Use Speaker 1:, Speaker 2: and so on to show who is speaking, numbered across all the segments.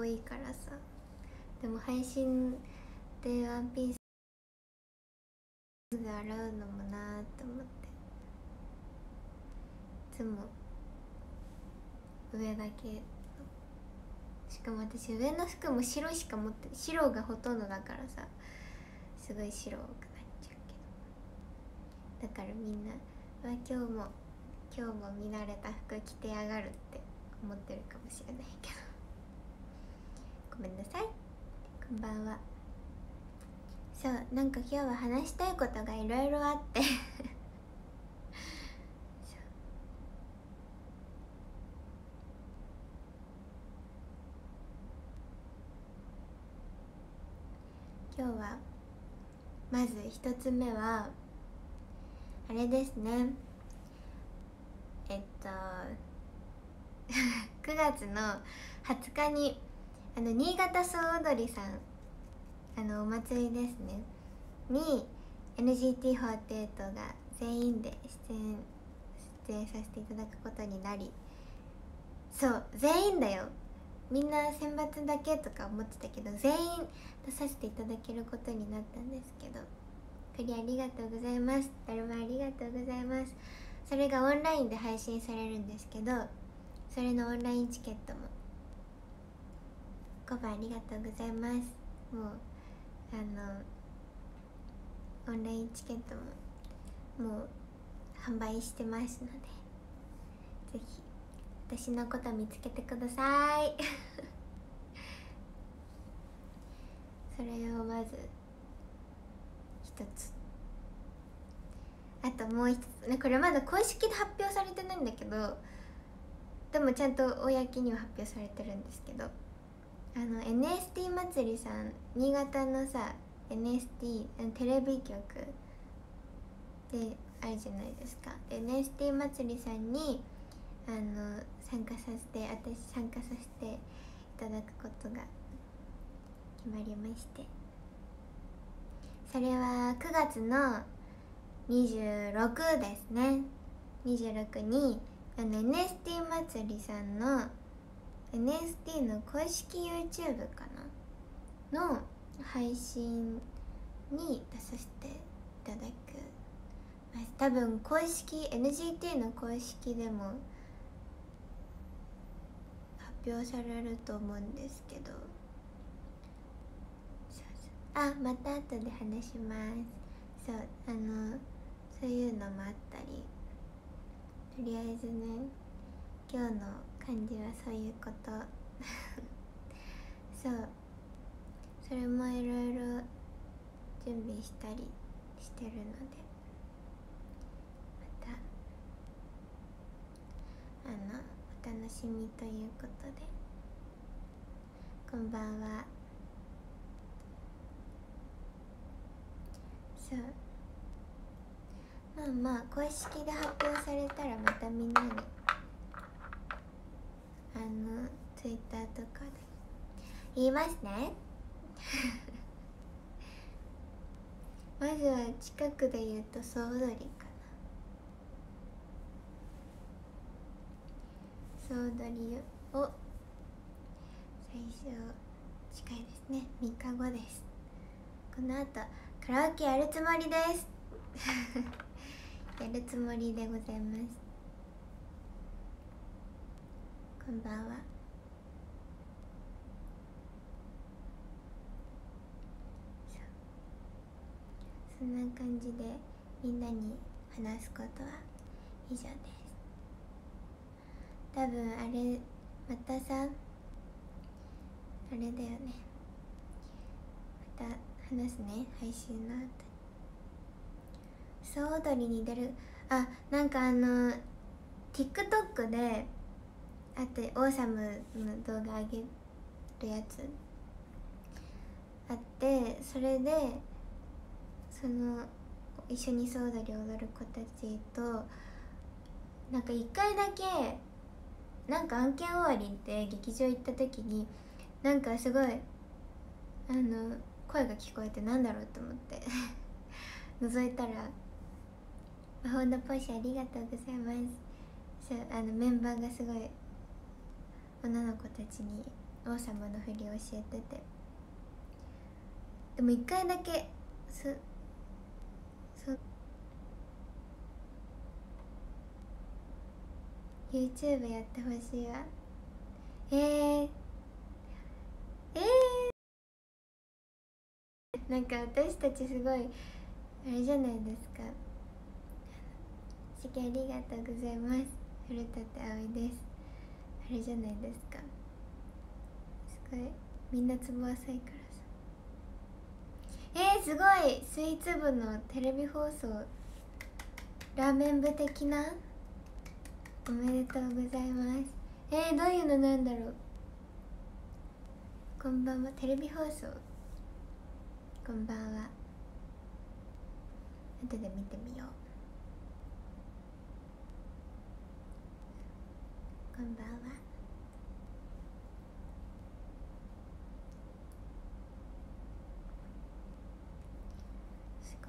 Speaker 1: 多いからさ。でも配信でワンピースすぐ洗うのもなーって思って。いつも上だけしかも私上の服も白しか持って白がほとんどだからさ。すごい白くなっちゃうけど。だからみんな「わ今日も今日も見慣れた服着てやがる」って思ってるかもしれないけど。ごめんなさい。こんばんは。そうなんか今日は話したいことがいろいろあって。今日はまず一つ目はあれですね。えっと 9月の20日にあの新潟総踊りさんあのお祭りですね。に NGT48 が全員で出演出演させていただくことになりそう全員だよ。みんな選抜だけとか思ってたけど全員出させていただけることになったんですけどクリありがとうございます。だるまありがとうございます。それがオンラインで配信されるんですけどそれのオンラインチケットも5番ありがとうございます。もうあのオンラインチケットももう販売してますのでぜひ私のこと見つけてください。それをまず一つ。あともう一つ。ねこれまだ公式で発表されてないんだけどでもちゃんと公には発表されてるんですけど。あの NST 祭りさん新潟のさ NST テレビ局であるじゃないですか。NST 祭りさんにあの参加させて私参加させていただくことが決まりまして。それは9月の26ですね。26にあの NST 祭りさんの NST の公式 YouTube かなの配信に出させていただく多分公式 NGT の公式でも発表されると思うんですけど。あまた後で話します。そうあのそういうのもあったり。とりあえずね今日の感じはそういうこと。そう。それもいろいろ準備したりしてるので。またあのお楽しみということで。こんばんは。そう。まあまあ公式で発表されたらまたみんなにあのツイッターとかで言いますね。まずは近くで言うと総踊りかな。総踊りを最初近いですね。3日後です。この後カラオケやるつもりです。やるつもりでございます。こんばんは。そんな感じでみんなに話すことは以上です。多分あれまたさあれだよね。また話すね配信の後。総踊りに出る。あなんかあの TikTok であとオーサムの動画上げるやつ。あってそれでその一緒に総踊り踊る子たちとなんか一回だけなんか案件終わりって劇場行った時になんかすごいあの声が聞こえてなんだろうと思って 覗いたら「魔法のポーシありがとうございます」そうあのメンバーがすごい女の子たちに王様の振りを教えてて。でも一回だけすそ YouTube やってほしいわ。えー、えー、なんか私たちすごいあれじゃないですか。しきありがとうございます。古舘葵です。れじゃないですか。すごい。みんなつぼ浅いからさ。えー、すごい。スイーツ部のテレビ放送。ラーメン部的な？おめでとうございます。えー、どういうのなんだろう？こんばんは。テレビ放送。こんばんは。後で見てみよう。こんばんは。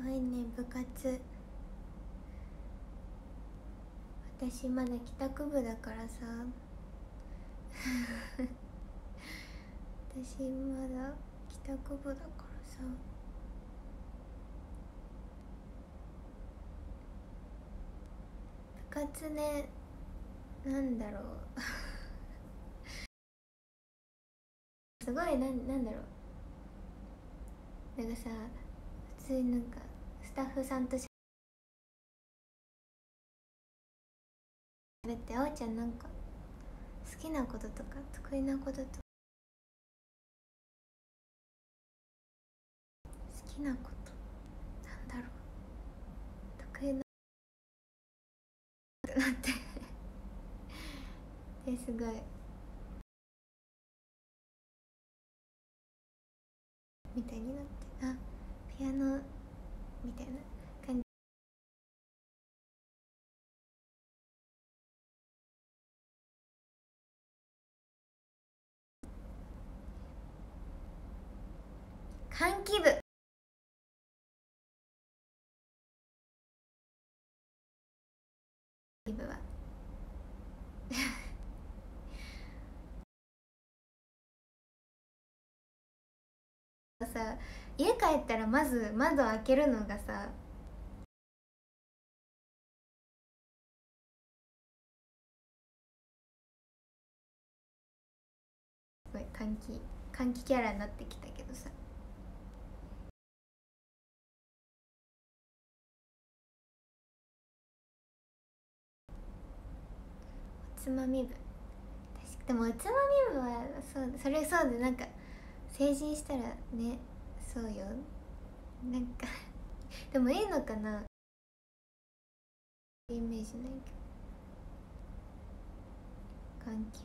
Speaker 1: ごいね部活。私まだ帰宅部だからさ。私まだ帰宅部だからさ。部活ねなんだろう。すごいなんなんだろう。なんかさ普通になんかスタッフさんとしゃべってあおちゃんなんか好きなこととか得意なこととか。好きなこと。なんだろう。得意なってなって。ですごい。みたいになって。あピアノみたいな感じ。換気部気部はさ家帰ったらまず窓開けるのがさすごい換気換気キャラになってきたけどさ。おつまみ部でもおつまみ部はそうそれそうでなんか成人したらねそうよ。なんかでもいいのかな？イメージないけど。換気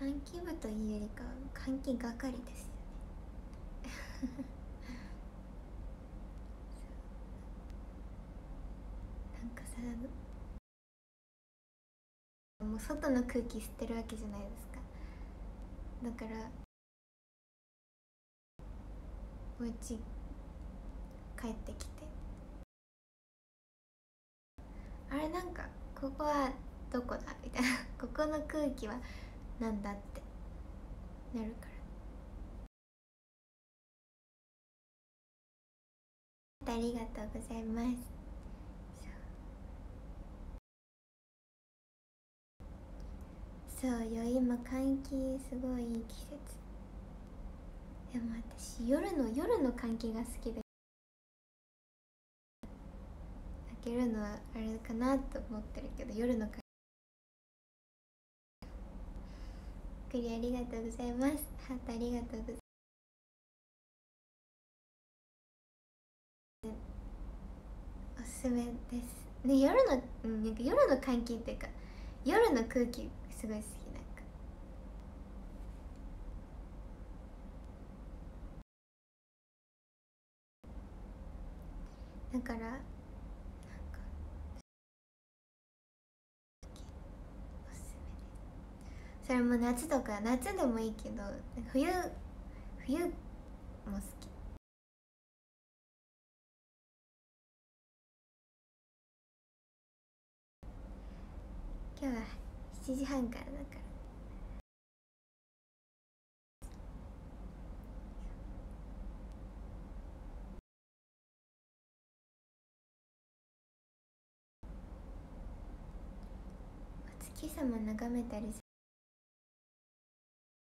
Speaker 1: 換気部というよりかは換気係ですよね。なんかさう外の空気吸ってるわけじゃないですか。だからお家帰ってきて。あれなんかここはどこだ？みたいな。ここの空気はなんだって。なるから。ありがとうございます。そうよ今換気すごいいい季節でも私夜の夜の換気が好きで開けるのはあれかなと思ってるけど夜の換気くりありがとうございますハートありがとうございますおすすめですね夜の、うん、なんか夜の換気っていうか夜の空気すごい好きなんか。だからなんかおすすめでそれも夏とか夏でもいいけど冬冬も好き。今日は7時半からだから。お月様眺めたりす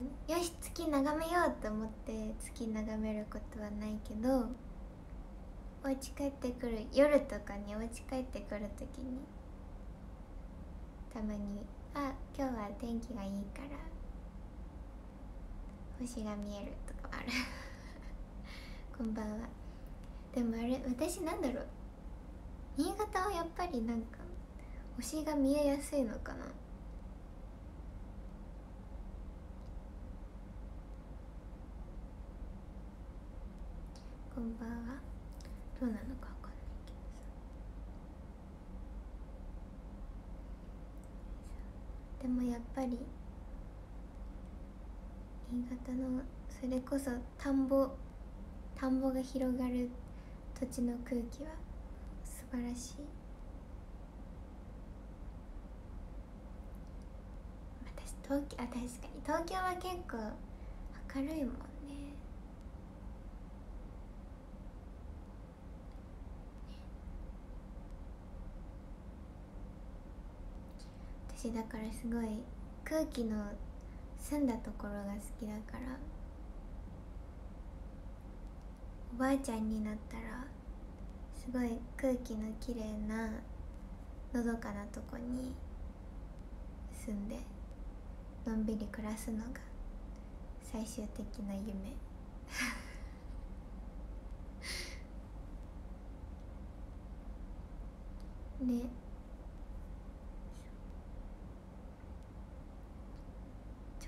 Speaker 1: る。よし月眺めようと思って月眺めることはないけどお家帰ってくる夜とかにお家帰ってくる時にたまにあ今日は天気がいいから。星が見えるとかある。こんばんは。でもあれ私なんだろう。新潟はやっぱりなんか星が見えやすいのかな。こんばんは。どうなのかわかんないけどさでもやっぱり新潟のそれこそ田んぼ田んぼが広がる土地の空気は素晴らしい。私東京あ確かに東京は結構明るいもんね。私だからすごい空気の澄んだところが好きだからおばあちゃんになったらすごい空気のきれいなのどかなとこに住んでのんびり暮らすのが最終的な夢。ね。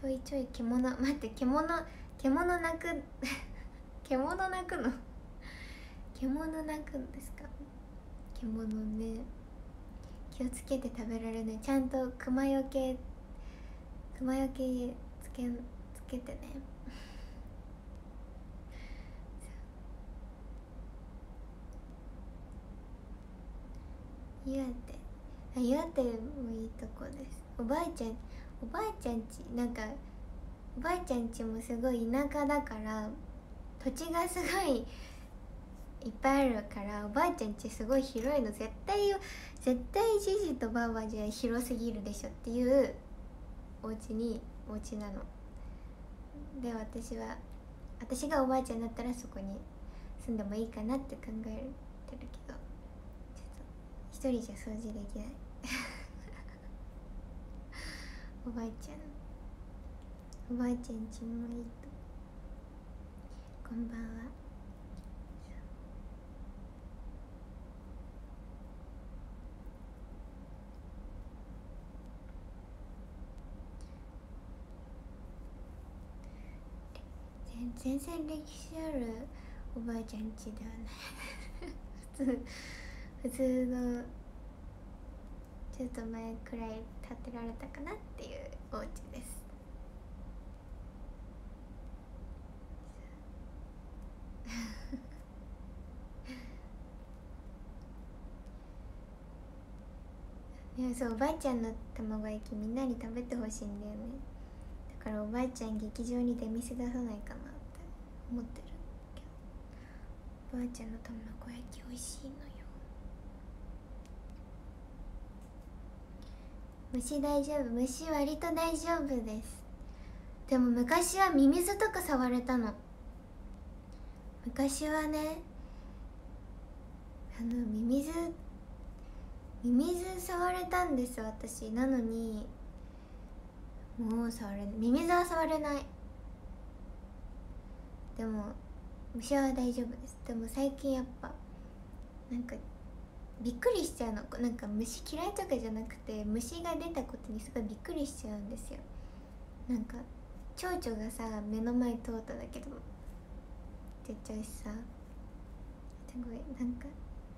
Speaker 1: ょいちょい獣待って獣獣鳴く獣鳴くの？獣鳴くんですか？獣ね。気をつけて食べられない。ちゃんと熊よけ熊よけつけつけてね。岩手あ岩手もいいとこです。おばあちゃんおばあちゃんちなんかおばあちゃんちもすごい田舎だから土地がすごいいっぱいあるからおばあちゃんちすごい広いの絶対絶対じじとばあばじゃ広すぎるでしょっていうお家にお家なの。で私は私がおばあちゃんになったらそこに住んでもいいかなって考えてるけどちょっと一人じゃ掃除できない。おばあちゃん。おばあちゃんちもいいと。こんばんは。全然歴史あるおばあちゃんちではない普通普通のちょっと前くらい建てられたかなっていうお家です。いやそうおばあちゃんの卵焼きみんなに食べてほしいんだよね。だからおばあちゃん劇場に出店出さないかなって思ってるけど。おばあちゃんの卵焼き美味しいのよ。虫大丈夫虫割と大丈夫です。でも昔はミミズとか触れたの。昔はねあのミミズミミズ触れたんです私。なのにもう触れない。ミミズは触れない。でも虫は大丈夫です。でも最近やっぱなんかびっくりしちゃうの。なんか虫嫌いとかじゃなくて虫が出たことにすごいびっくりしちゃうんですよ。なんか蝶々がさ目の前通っただけど出ちゃうしさ。すごいなんか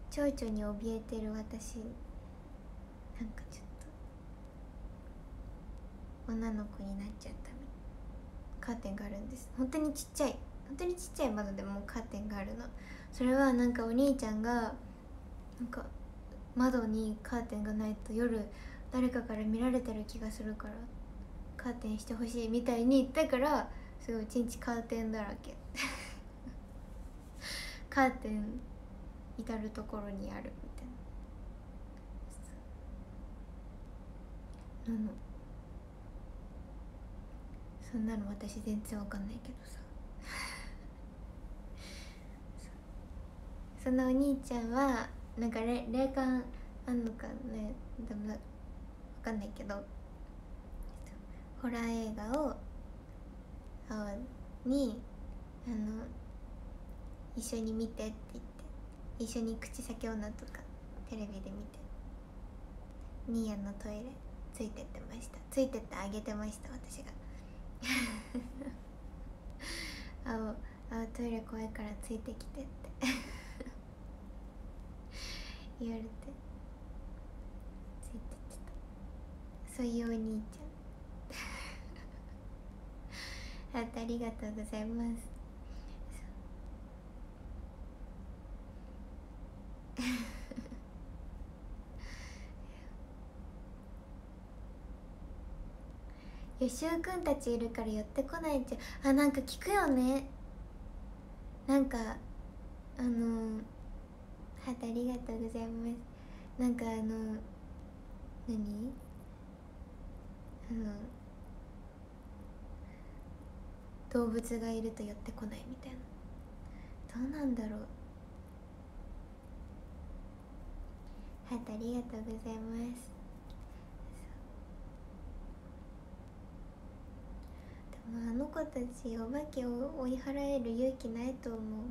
Speaker 1: 蝶々に怯えてる私なんかちょっと女の子になっちゃったカーテンがあるんです。本当にちっちゃい。本当にちっちゃい窓でもカーテンがあるの。それはなんかお兄ちゃんがなんか窓にカーテンがないと夜誰かから見られてる気がするからカーテンしてほしいみたいに言ったからすごい一日カーテンだらけ。カーテン至る所にあるみたいな。なの。そんなの私全然わかんないけどさ。そのお兄ちゃんはなんか霊感あんのかねでもわかんないけどホラー映画をあにあの一緒に見てって言って一緒に口先女とかテレビで見てニーヤのトイレついてってました。ついてってあげてました私が。青青トイレ怖いからついてきてって。言われて。ついてってた。そういうお兄ちゃん。あありがとうございます。よしおくんたちいるから寄ってこないじゃあなんか聞くよね。なんかあのハートありがとうございます。なんかあの何？あの動物がいると寄ってこないみたいな。どうなんだろう。ハートありがとうございます。でもあの子たちお化けを追い払える勇気ないと思うわ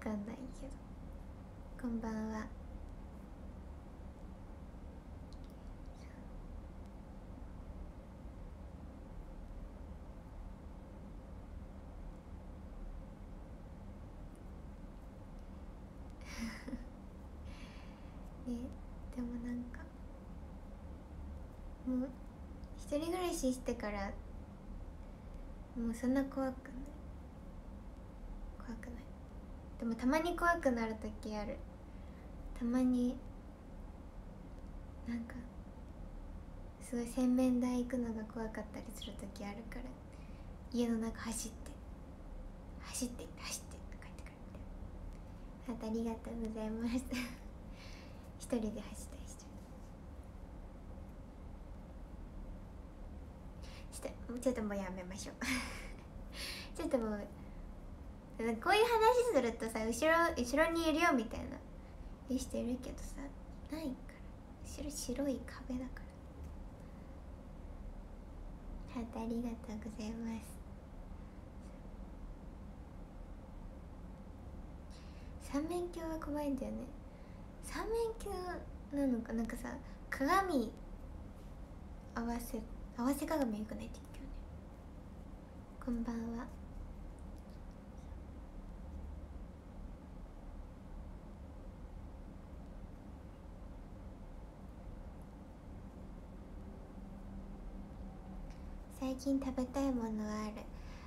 Speaker 1: かんないけど。こんばんは。ねでもなんかもう一人暮らししてからもうそんな怖くない怖くないでもたまに怖くなる時ある。たまになんかすごい洗面台行くのが怖かったりする時あるから家の中走って走って走って帰ってくるみたいな。ありがとうございます。一人で走ったりしてしてちょっともうやめましょう。ちょっともうこういう話するとさ後ろ後ろにいるよみたいな。にしてるけどさないから。後ろ白い壁だから。ハートありがとうございます。三面鏡は怖いんだよね。三面鏡なのかなんかさ鏡合わせ合わせ鏡よくないって言うけどね。こんばんは。最近食べたいものはある。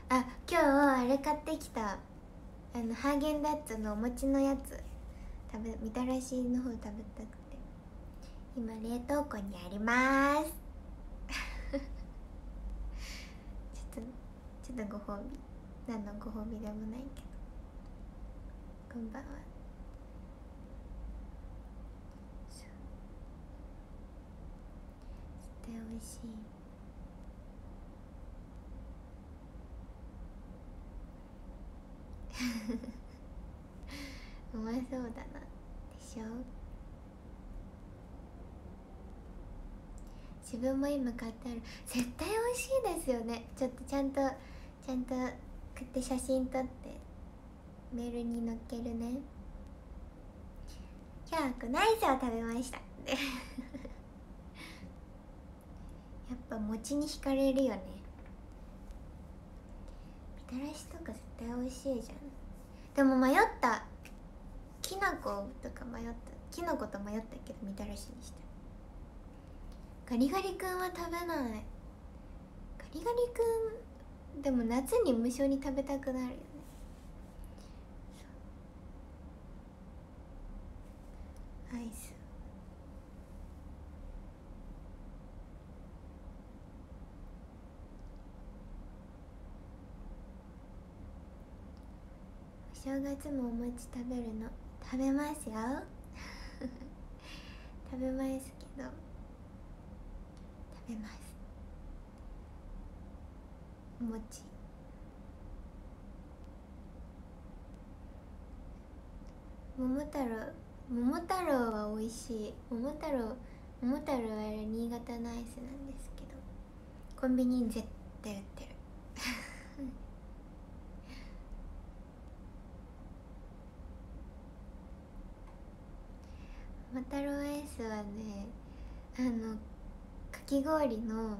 Speaker 1: あ今日あれ買ってきた。あのハーゲンダッツのお餅のやつ。食べみたらしの方食べたくて。今冷凍庫にあります。ちょっとちょっとご褒美。何のご褒美でもないけど。こんばんは。絶対美味しい。うまそうだなでしょ？自分も今買ってある。絶対美味しいですよね。ちょっとちゃんとちゃんと買って写真撮って。メールに載っけるね。今日はナイスを食べました。やっぱ餅に惹かれるよね。たらしとか絶対美味しいじゃんでも迷ったきな粉とか迷ったきな粉と迷ったけどみたらしにしたガリガリ君は食べない。ガリガリ君でも夏に無性に食べたくなるよね。アイスお正月もお餅食べるの。食べますよ。食べますけど。食べます。お餅。桃太郎桃太郎は美味しい。桃太郎桃太郎は新潟のアイスなんですけど。コンビニに絶対売ってる。桃太郎アイスはねあのかき氷の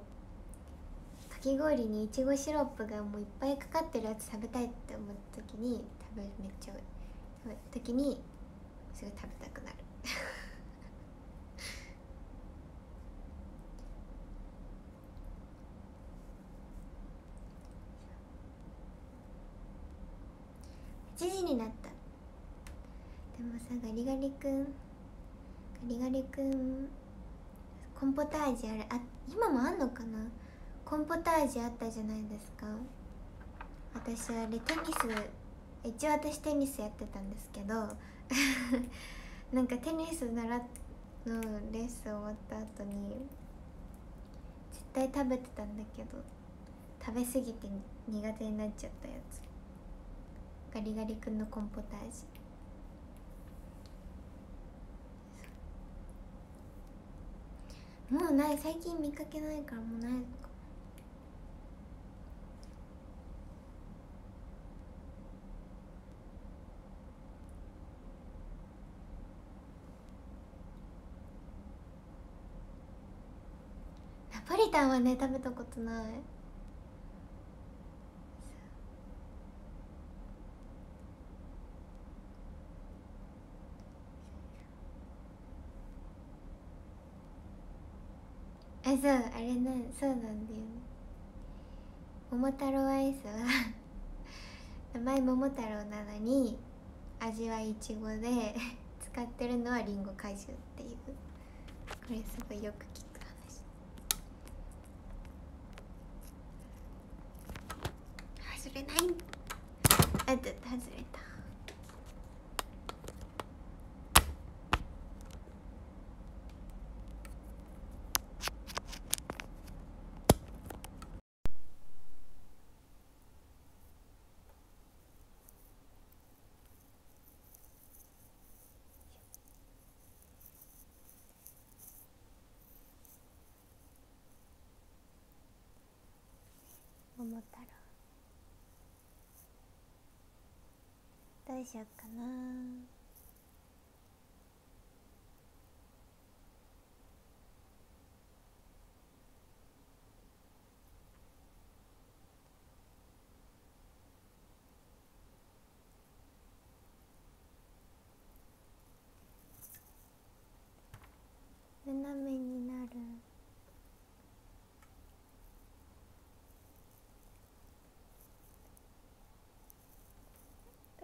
Speaker 1: かき氷にいちごシロップがもういっぱいかかってるやつ食べたいって思った時に食べめっちゃ食べた時にすぐ食べたくなる。8時になった。でもさガリガリ君リガリ君コンポタージュあれあ今もあんのかな？コンポタージュあったじゃないですか。私あれテニス一応私テニスやってたんですけど なんかテニス習のレース終わった後に絶対食べてたんだけど食べ過ぎて苦手になっちゃったやつ。ガリガリ君のコンポタージュ。もうない最近見かけないからもうないのか。ナポリタンはね食べたことない。そうあれなそうなんだよ。桃太郎アイスは 名前桃太郎なのに味はいちごで使ってるのはりんご果汁っていう。これすごいよく聞く話外れないあっ外れた桃太郎どうしようかな。斜めに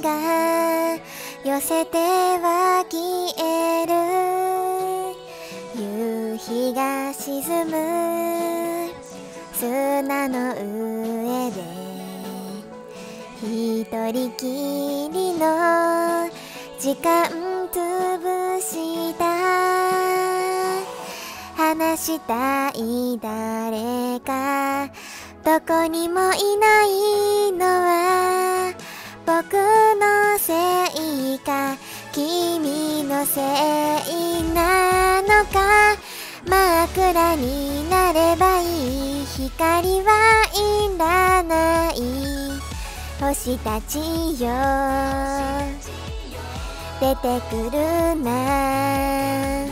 Speaker 1: が寄せては消える。夕日が沈む。砂の上で。一人きりの時間潰した。話したい誰か。どこにもいないのは僕のせいか君のせいなのか真っ暗になればいい光はいらな。い星たちよ。出てくるな。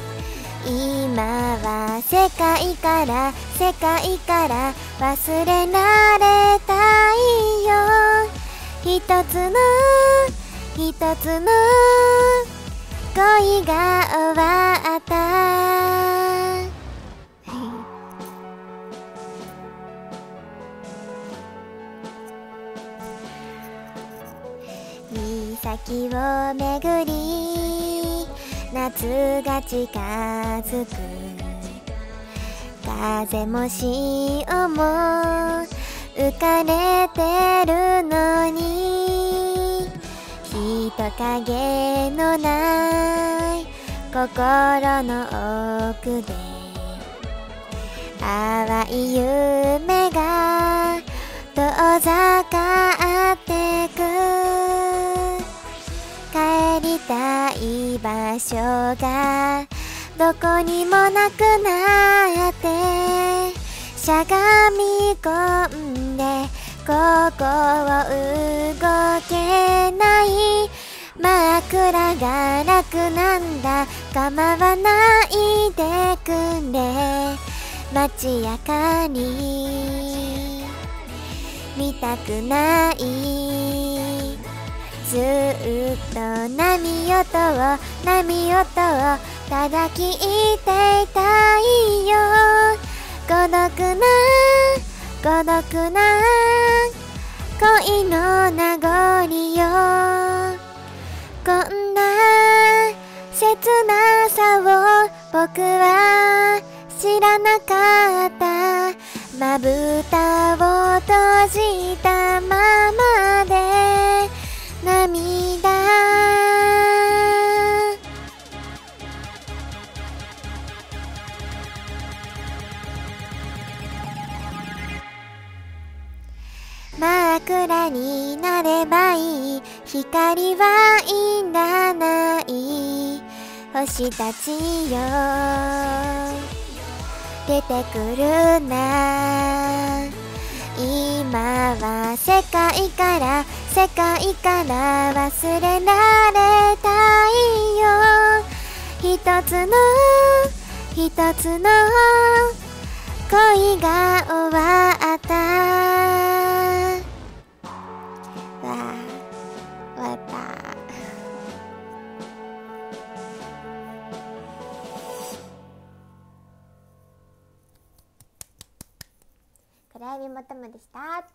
Speaker 1: 今は世界から世界から忘れられたいよ。一つの一つの恋が終わった。岬を巡り夏が近づく。風も潮も浮かれてるのに人影のない心の奥で淡い夢が遠ざかってく。帰りたい場所がどこにもなくなってしゃがみ込んでここを動けない。枕が楽なんだ。構わないでくれ。街明かり見たくない。ずっと波音を波音をただ聞いていたいよ。孤独な孤独な恋の名残よ。こんな切なさを僕は知らなかった。まぶたを閉じたままで。涙枕になればいい光はいらない。星たちよ。出てくるな。今は世界から世界から忘れられたいよ。一つの一つの恋が終わ暗闇ボトムでした。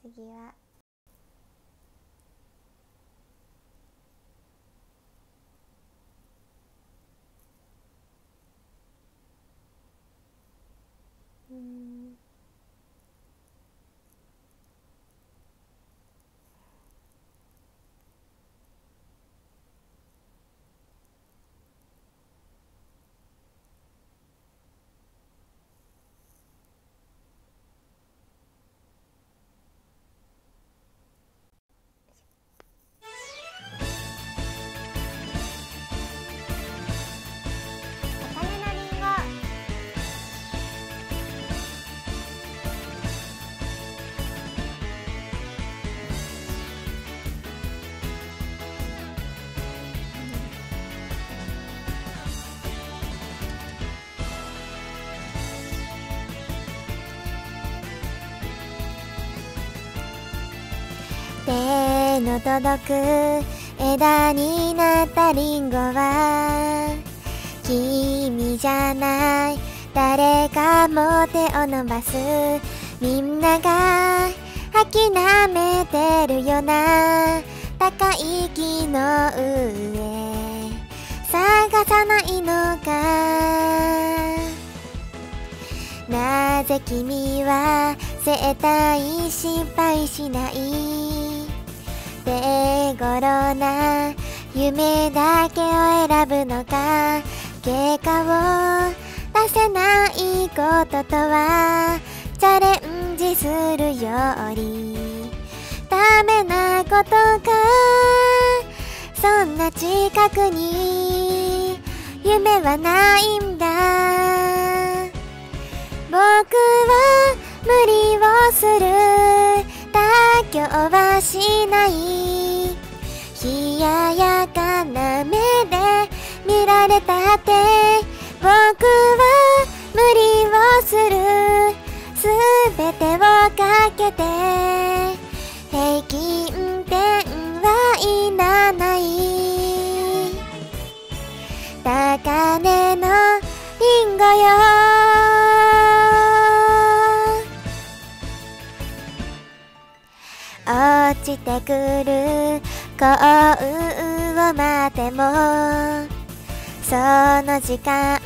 Speaker 1: 次はの届く枝になったリンゴは君じゃない誰かも手を伸ばすみんなが諦めてるよな。高い木の上探さないのか。なぜ君は生体失敗しない？手頃な夢だけを選ぶのか？結果を出せないこととは？チャレンジするよりダメなことか？そんな近くに。夢はないんだ。僕は無理をする。妥協はしない。冷ややかな目で見られたって僕は無理をする。すべてをかけて。平均点はいらない。高値のリンゴよ。落ちてくる。幸運を待ても。その時間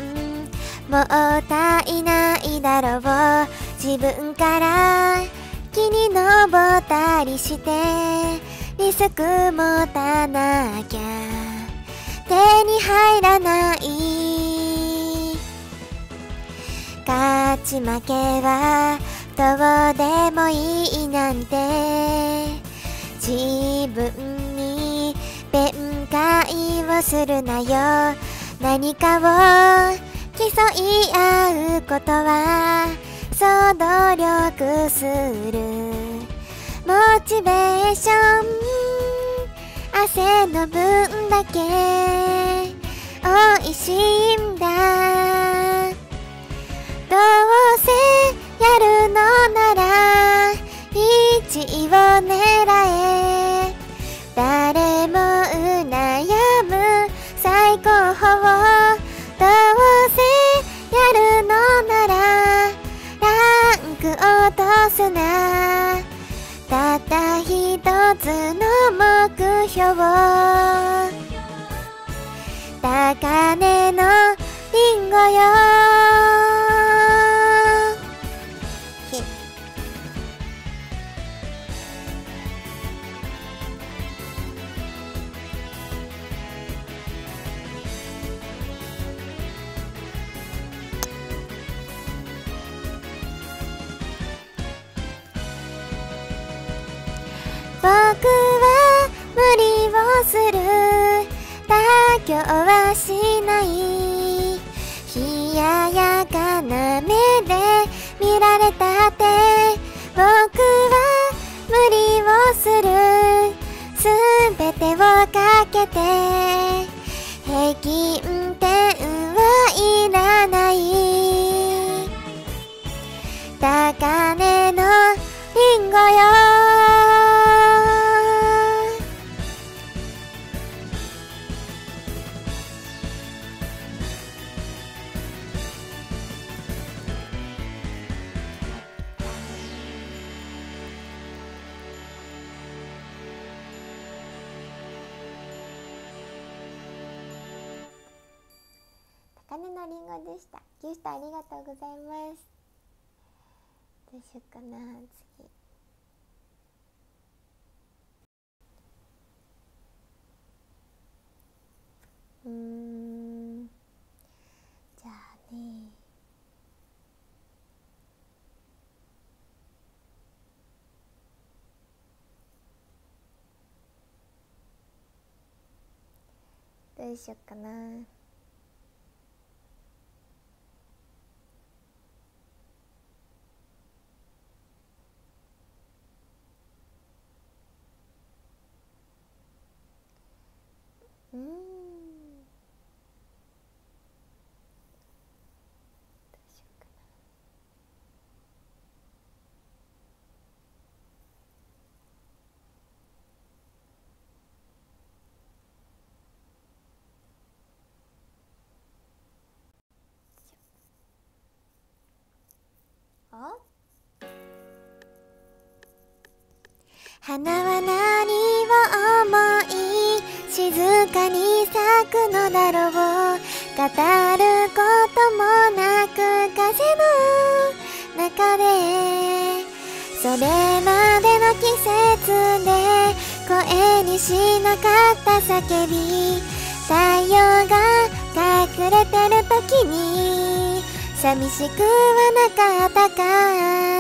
Speaker 1: もったいないだろう。自分から木に登ったりしてリスク持たなきゃ。手に入らない。勝ち負けはどうでもいいなんて。自分に弁解をするなよ。何かを競い合うことはそう努力する。モチベーション汗の分だけ美味しいんだ。どうせやるのなら1位を狙え誰も悩む。最高峰どうせ。やるのならランク落とすなたった一つの目標高値のリンゴよする。妥協はしない。冷ややかな目で見られたって。僕は無理をする。すべてをかけて。平均したありがとうございます。どうしようかな次うん。じゃあね。どうしようかな。うん。どうしようかな花は何だろう語ることもなく風の中でそれまでの季節で声にしなかった叫び太陽が隠れてる時に寂しくはなかったか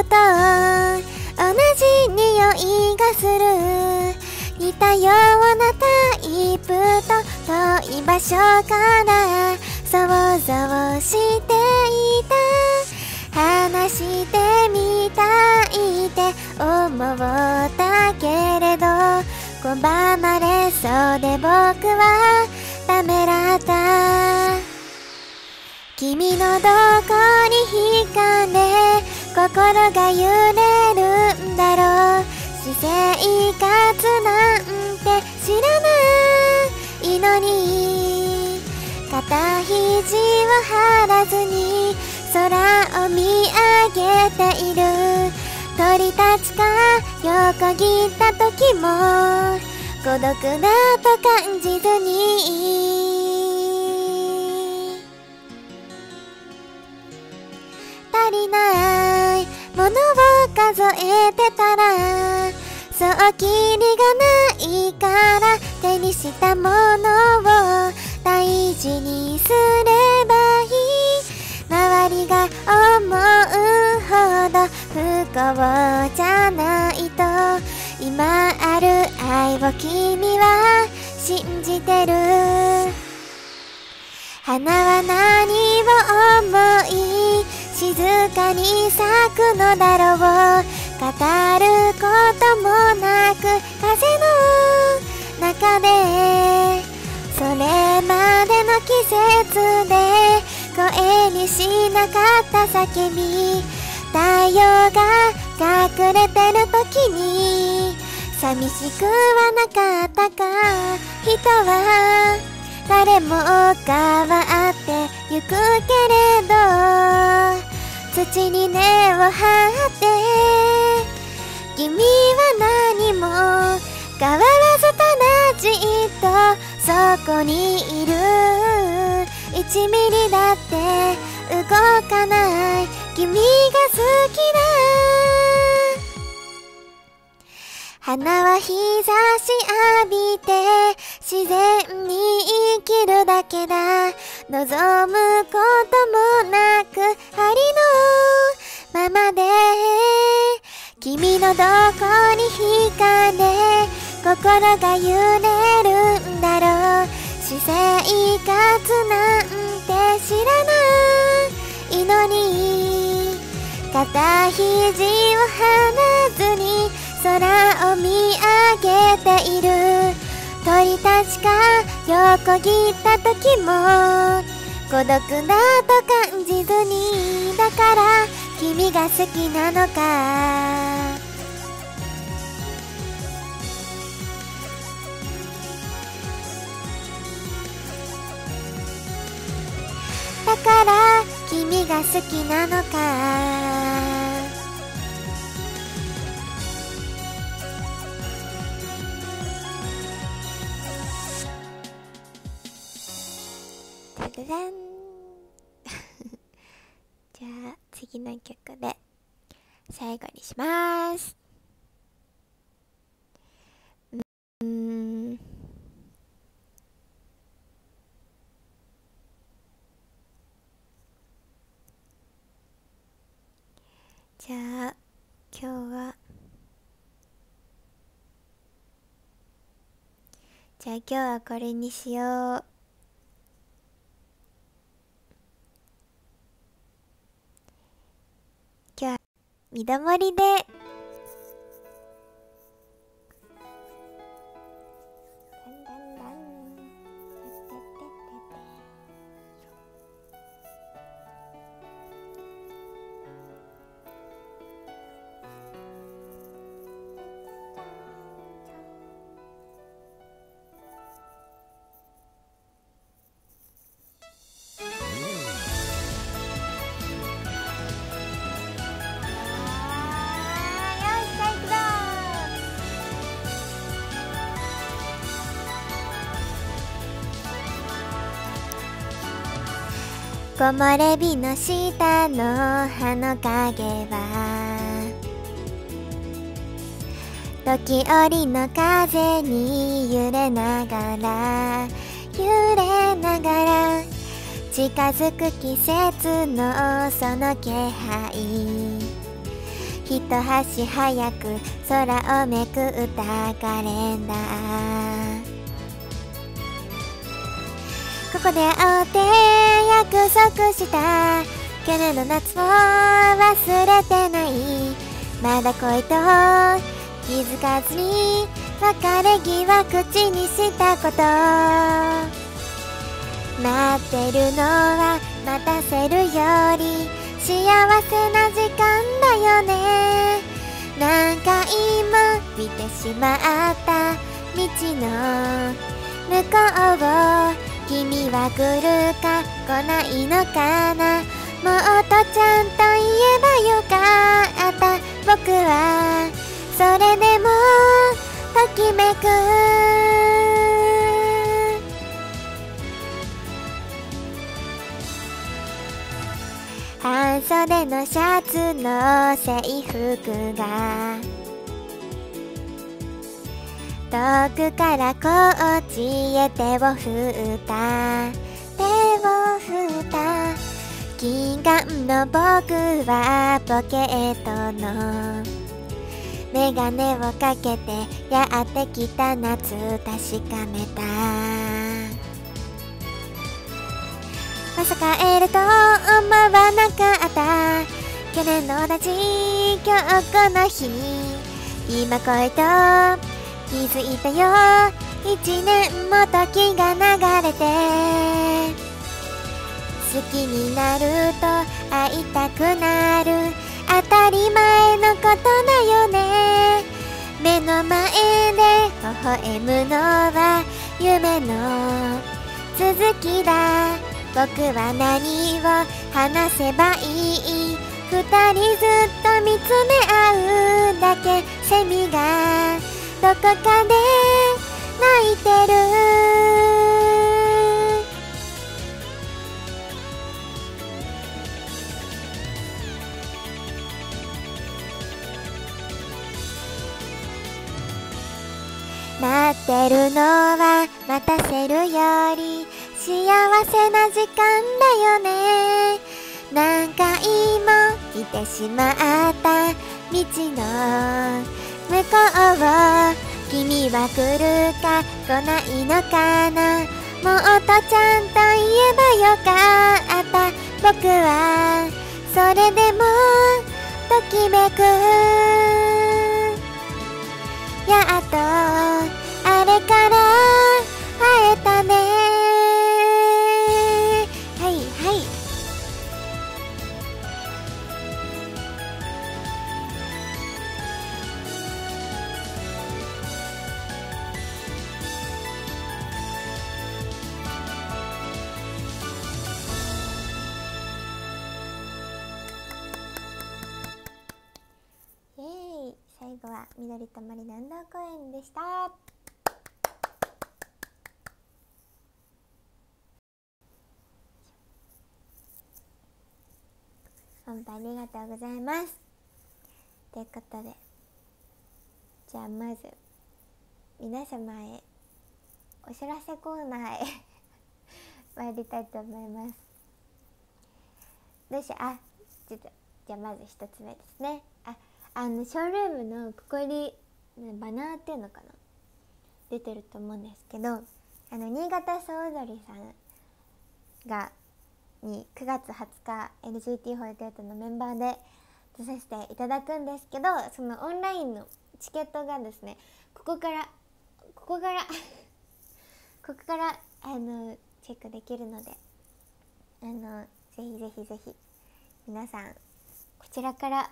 Speaker 1: ぜだか一人気になってた僕僕と同じ匂いがする似たようなタイプと遠い場所から想像していた。話してみたいって思ったけれど拒まれそうで僕はためらった。君のどこに心が揺れるんだろう私生活なんて知らないのに肩肘を張らずに空を見上げている。鳥たちが横切った時も孤独だと感じずに。ないものを数えてたらそうきりがないから手にしたものを大事にすればいい周りが思うほど不幸じゃないと今ある愛を君は信じてる。花は何を思い静かに咲くのだろう語ることもなく風の中で。それまでの季節で声にしなかった叫び。太陽が隠れてる時に寂しくはなかったか。人は誰も変わってゆくけれど。土に根を張って。君は何も変わらずただじっとそこにいる。1ミリだって動かない。君が好きだ。花は日差し浴びて自然に生きるだけだ。望むこともなくありのままで君のどこに惹かれ心が揺れるんだろう。私生活なんて知らないのに肩肘を離ずに空を見上げている鳥たちが横切った時も孤独だと感じずにだから君が好きなのかだから君が好きなのか じゃあ次の曲で最後にします。うーん。じゃあ今日はじゃあ今日はこれにしよう今日はみだまりで木漏れ日の下の葉の影は時折の風に揺れながら揺れながら近づく季節のその気配一足早く空をめくったカレンダーここで会って約束した。去年の夏を忘れてない。まだ恋と気づかずに別れ際口にしたこと。待ってるのは待たせるより幸せな時間だよね。何回も見てしまった道の向こうを君は来るか来ないのかな？もっとちゃんと言えばよかった。僕はそれでもときめく。半袖のシャツの制服が遠くからこっちへ手を振った。手を振った。銀眼の僕はポケットの。メガネをかけてやってきた夏確かめた。まさか会えると思わなかった。去年の同じ今日この日に今恋と気づいたよ。一年も時が流れて。好きになると会いたくなる。当たり前のことだよね。目の前で微笑むのは夢の続きだ。僕は何を話せばいい？二人ずっと見つめ合うだけ。セミがどこかで泣いてる待ってるのは待たせるより幸せな時間だよね。何回も来てしまった道の向こうを君は来るか来ないのかな。もっとちゃんと言えばよかった僕は。それでもときめく。やっとあれから会えたね。後は緑とまりの運動公園でした。本当ありがとうございます。ということでじゃあまず皆様へお知らせコーナーへ 参りたいと思います。どうしよう？あちょっとじゃあまず一つ目ですね。あのショールームのここにバナーっていうのかな？出てると思うんですけどあの新潟総踊りさんがに9月20日 NGT48 のメンバーで出させていただくんですけどそのオンラインのチケットがですねここからここから ここからあのチェックできるのであのぜひぜひぜひ皆さんこちらから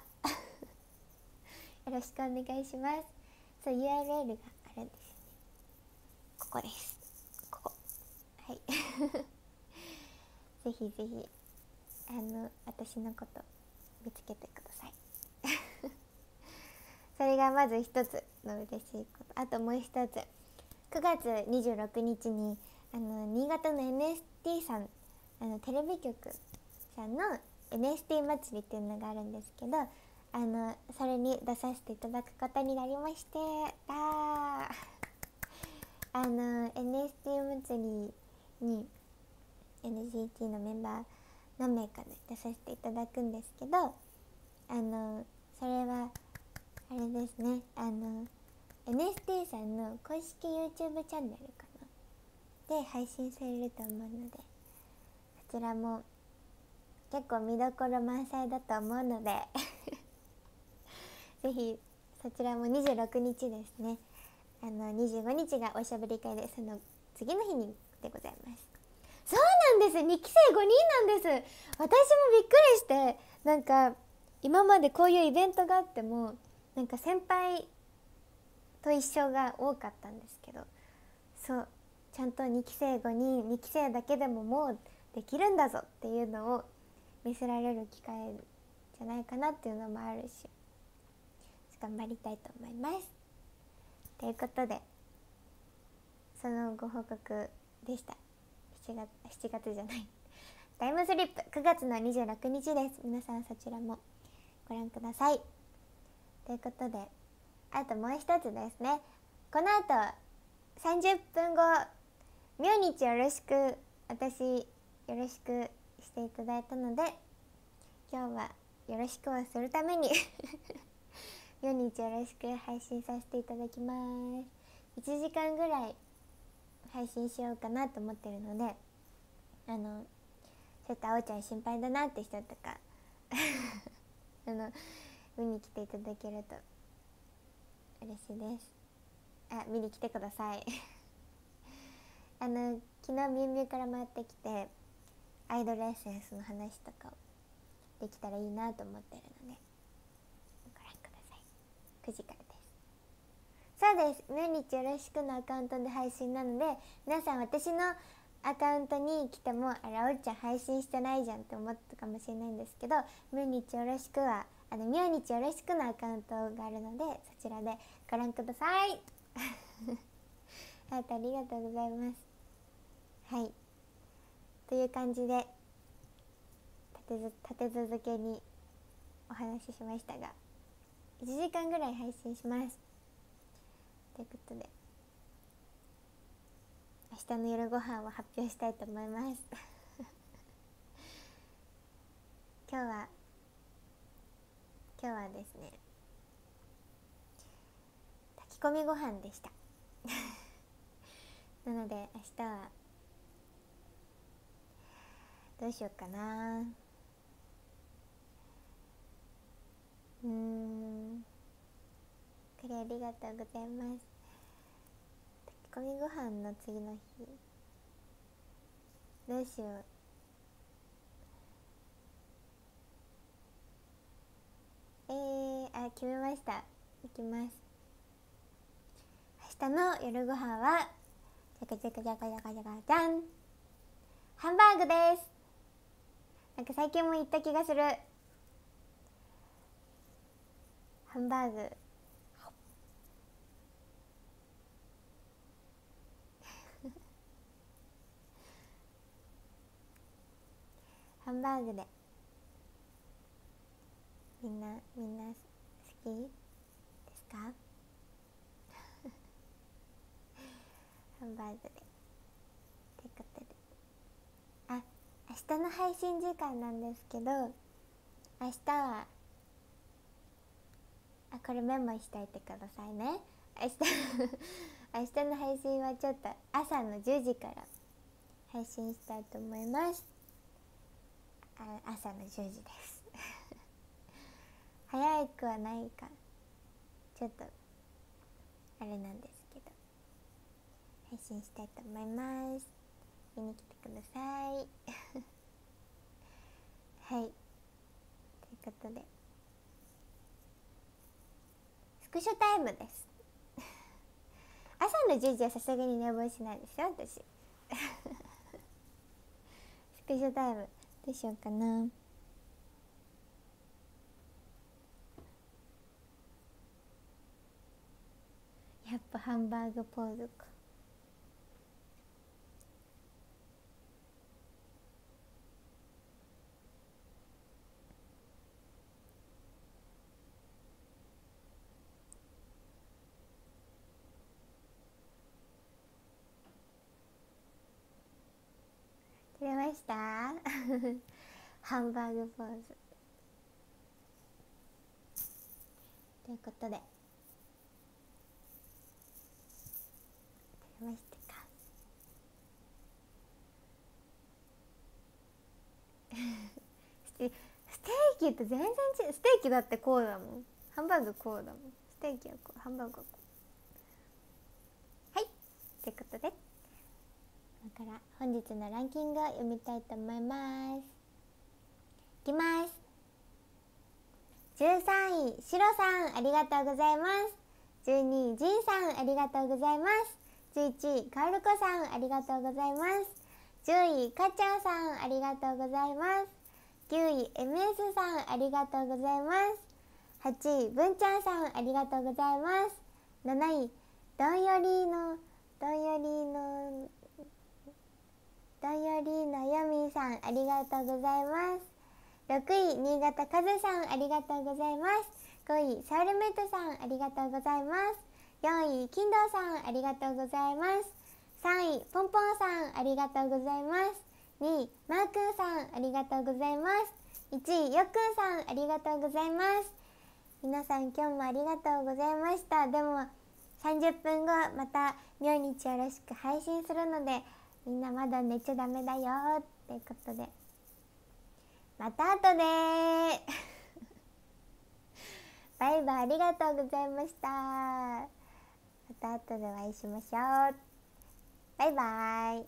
Speaker 1: ろしくお願いします。そう URL があるんですよね。ここです。ここ。はい。ぜひぜひあの私のこと見つけてください。それがまず一つの嬉しいこと。あともう一つ。9月26日にあの新潟の NST さんあのテレビ局さんの NST 祭りっていうのがあるんですけどあのそれに出させていただくことになりまして。だーあの NST 祭りに NGT のメンバー何名かで出させていただくんですけどあのそれはあれですね。あの NST さんの公式 YouTube チャンネルかな。で配信されると思うのでそちらも結構見どころ満載だと思うので。ぜひそちらも26日ですね。あの25日がおしゃべり会でその次の日にでございます。そうなんです。2期生5人なんです。私もびっくりしてなんか今までこういうイベントがあってもなんか先輩と一緒が多かったんですけどそうちゃんと2期生5人2期生だけでももうできるんだぞっていうのを見せられる機会じゃないかなっていうのもあるし。頑張りたいと思います。ということでそのご報告でした。7月 ,7 月じゃない。タイムスリップ9月の26日です。皆さんそちらもご覧ください。ということであともう一つですね。この後30分後明日よろしく私よろしくしていただいたので今日はよろしくをするために 明日よろしく配信させていただきます。1時間ぐらい配信しようかなと思ってるのであのちょっとあおちゃん心配だなって人とか あの見に来ていただけると嬉しいです。あ見に来てください。あの昨日みゆみから回ってきてアイドルエッセンスの話とかをできたらいいなと思ってるので。9時からですそうです。毎日よろしくのアカウントで配信なので皆さん私のアカウントに来てもあらおっちゃん配信してないじゃんって思ったかもしれないんですけど「毎日よろしくは」あの「明日よろしく」のアカウントがあるのでそちらでご覧ください。あとありがとうございます。はい。という感じで立て続けにお話ししましたが。1時間ぐらい配信します。ということで明日の夜ご飯を発表したいと思います。今日は今日はですね炊き込みご飯でした。なので明日はどうしようかな。うん。これありがとうございます炊き込みご飯の次の日どうしようえー、あ決めましたいきます明日の夜ご飯はじゃかじゃかじゃかじゃかじゃかじゃん。ハンバーグですなん。か最近も言った気がするハンバーグハンバーグでみんなみんな好きですかハンバーグでということであ明日の配信時間なんですけど明日はあこれメモしといてくださいね。明日 明日の配信はちょっと朝の10時から配信したいと思います。あ朝の10時です。早くはないか。ちょっとあれなんですけど。配信したいと思います。見に来てください。はい。ということで。スクショタイムです。朝の10時はさすがに寝坊しないですよ私。スクショタイムどうしようかな。やっぱハンバーグポーズか。れました。ハンバーグポーズ。ということで。食べましたか。ステーキと全然違うステーキだってこうだもん。ハンバーグこうだもん。ステーキはこうハンバーグはこう。はい。ということで。から本日のランキングを読みたいと思います。いきます。13位シロさんありがとうございます。12位ジンさんありがとうございます。11位カールコさんありがとうございます。10位かちゃんさんありがとうございます。9位 MS さんありがとうございます。8位文ちゃんさんありがとうございます。7位どんよりのどんよりのどんよりのよみさんありがとうございます。6位新潟かずさんありがとうございます。5位サウルメイトさんありがとうございます。4位金堂さんありがとうございます。3位ポンポンさんありがとうございます。2位マーくんさんありがとうございます。1位よっくんさんありがとうございます。皆さん今日もありがとうございました。でも30分後また明日よろしく配信するのでみんなまだ寝ちゃダメだよっていうことで。また後で。バイバイありがとうございました。また後でお会いしましょう。バイバイ。